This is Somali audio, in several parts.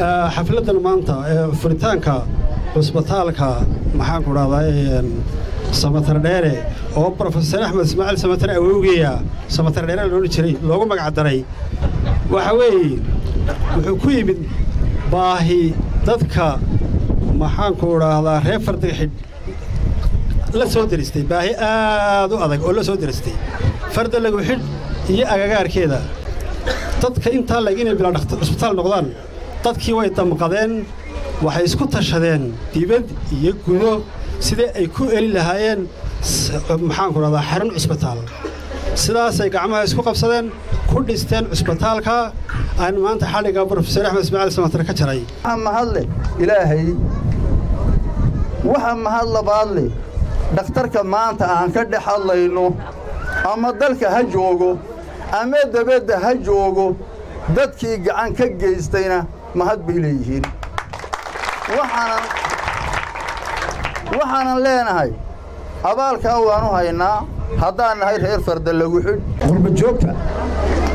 xafladdan maanta ee furitaanka cusbitaalka maxaanku dhahdaa samatar dheere oo brofesor axmed ismaaciil samatar awowgeya samatar dheere la odhan jiray loogu magacdaray waxa weeye wuxuu ku yimid baahi dadka maxaanku dhahdaa reer fardaxidh la soo deristay baahi aad u adag oo la soo deristay farda lagu xidh iyo agagaarkeeda. Dadka intaa lag inay bilaa cusbitaal noqdaan dadkii way damqadeen waxay isku tashadeen dibad iyo gudo sidii ay ku eli lahaayeen maxaanku dhahdaa xarun cusbitaal. Sidaasay gacmaha isku qabsadeen ku dhisteen cusbitaalka. Aan maanta xadhigga brofesor axmed ismaaciil samatar ka jaray. Waxaa mahadle ilaahay. Waxa mahad labaad leh dhakhtarka maanta aan ka dhex hadlayno ama dalka ha joogo ama dabadda ha joogo dadkii gacan ka geystayna mahad bay leeyihiin. Waxaanan leenahay abaalkaa waanu haynaa haddaan nahay reer farda lagu xidh. Qurbajoogta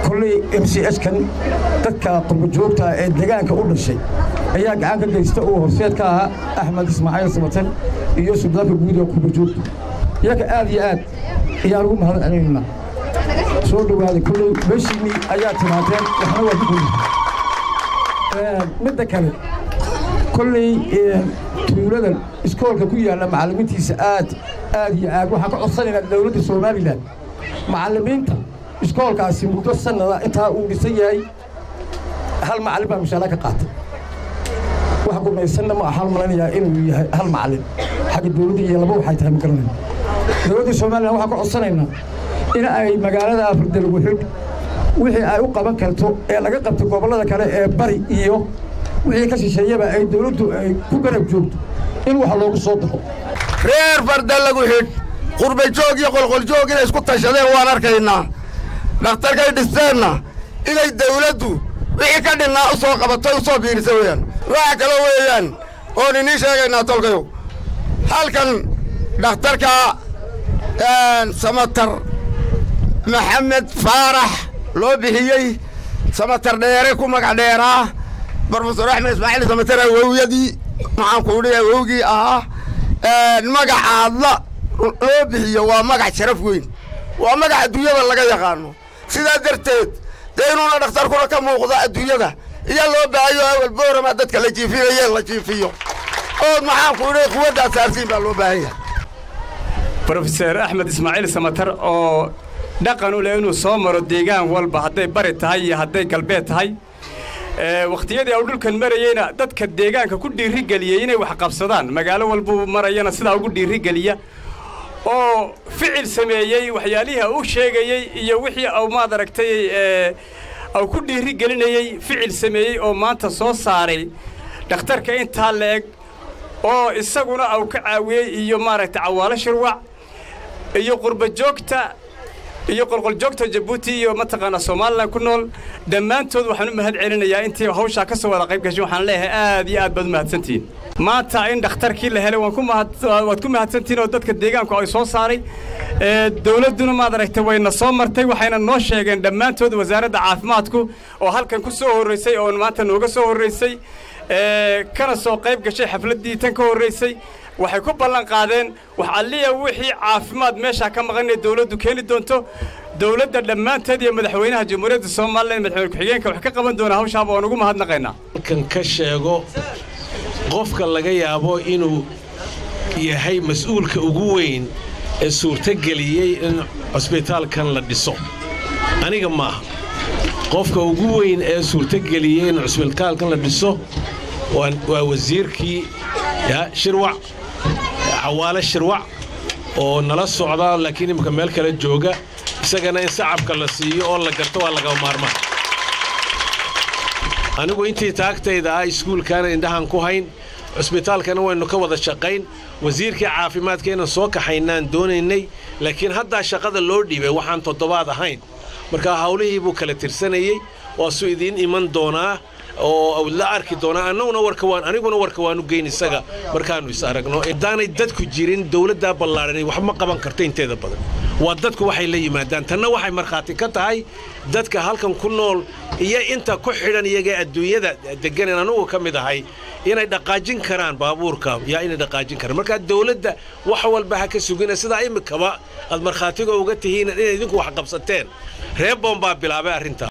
kolley m c s kan dadka qurbajoogta ee deegaanka u dhashay ayaa gacan ka geysta uu horseed ka ahaa axmed ismaaciil samatan iyo suldaanka guud ee qurbajoogta iyaka aad iyo aad ayaan ugu mahad celinaynaa soo dhowaaday kolley meeshiinnii ayaa timaateen waxna waa ku midda kale kolley tuuladan iskoolka ku yaalla macallimiintiisa aad aad iyo aad. Waxaan ka codsanaynaa dawladda somalilan macallimiinta iskoolkaasi muddo sannada intaa uu dhisan yahay hal macallin baa mushaara ka qaatay. Wax gumaysanna ma hal malanayaa inuu yahay hal macallin xagga dawladda iyo laba waxay tahay ma garanayna dawladda somalilan waxaan ka codsanaynaa in ay magaalada afrida lagu xidh wixii ay u qaban karto ee laga qabto gobollada kale ee bari iyo wixii ka shisheeyaba ay dawladdu ay ku garab joogto in wax loogu soo daro reer farda lagu xidh. Qurbajoog iyo qolqoljoog inay isku tashadeen waan arkaynaa dhakhtarkay dhisteenna inay dawladdu wixii ka dhinnaa u soo qabatay u soo biirisa weeyaan. Waxa kaloo weeyaan oon inii sheegaynaa tolkayo. Halkan dhakhtarka samatar maxamed faarax loo bixiyey samatar dheere ku magac dheeraa brofesor axmed ismaaciil samatar awowyadii maxaan ku idhi awowgii ahaa magacaadla loo bixiyo waa magac sharaf weyn. Waa magac adduunyada laga yaqaano. Sidaa darteed dee inuuna dhakhtarkuna ka muuqdo adduunyada. Iyo loo baahayo awal boorama dadka la jiifinaye la jiifiyo. Ood maxaan ku idhi quwaddaa saarsiin baa loo baahan yahay. Brofeser axmed ismaaciil samatar oo dhaqan u leh inuu soo maro deegaan walba hadday bari tahay iyo hadday galbeed tahay. Wakhtiyadii au dhulkan marayeyna dadka deegaanka ku dhiirigeliyey inay wax qabsadaan. Magaalo walbuu marayana sidaa ugu dhiirigeliya oo ficil sameeyey waxyaalihii u sheegayey iyo wixii au maad aragtay au ku dhiirigelinayey ficil sameeyey oo maanta soo saaray. Dhakhtarka intaa la-eg oo isaguna au ka caawiyey iyo maaragtay cawaalo shirwac iyo qurbajoogta iyo qolqoljoogta jabuuti iyo mataqaanaa somalilan ku nool. Dhammaantood waxaan u mahad celinayaa intii hawshaa ka soo wada qayb gashay waxaan leeyahay aad iyo aad baad u mahadsantihiin maanta in dhakhtarkii la helay waad ku mahadsantihiin oo dadka deegaanku ay soo saaray. Dawladduna maad aragtay wayna soo martay waxayna noo sheegeen dhammaantood wasaaradda caafimaadku oo halkan ku soo horraysay oo maanta nooga soo horraysay kana soo qayb gashay xafladdii tan ka horraysay waxay ku ballan qaadeen wax alliya wixii caafimaad meeshaa ka maqan inay dawladdu keeni doonto. Dawladda dhammaanteed iyo madaxweynaha jamhuuriyadda somalilan madaxweyne ku-xigeenka wax ka qaban doona hawshaaba waan ugu mahadnaqaynaa. Halkan ka sheego qofka laga yaabo inuu yahay mas'uulka ugu weyn ee suurtogeliyey in cusbitaalkan la dhiso. Aniga maaha qofka ugu weyn ee suurtogeliyey in cusbitaalkan la dhiso waa wasiirkii shirwac cawaale shirwac oo nala socda laakiin imika meel kale jooga isagana in sacabka la siiyo oo la garto waa laga maarmaan. Anigu intii taagtayda ah iskuulkaana indhahan ku hayn cusbitaalkana waynu ka wada shaqayn wasiirkii caafimaadka inaan soo kaxaynaan doonaynay laakiin haddaa shaqada loo dhiibay waxaan toddobaad ahayn. Marka hawlihii buu kala tirsanayey waasuu idiin iman doonaa oo la arki doonaa annaguna warka waan aniguna warka waanu geyn isaga. Markaannu is aragno haddaanay dadku jirin dowladdaa ballaadhanay wax ma qaban karto inteeda badan. Waa dadku waxay la yimaadaan tanna waxay markhaati ka tahay dadka halkan ku nool iyo inta ku xidhan iyaga adduunyada deganan anugu ka mid ahay inay dhaqaajin karaan baabuurka yaa inay dhaqaajin karaan. Markaa dowladda wax walba ha ka sugina sidaa imikaba aad markhaatiga uga tihiin inay idinku wax qabsateen. Reer baa bilaabay arrintaa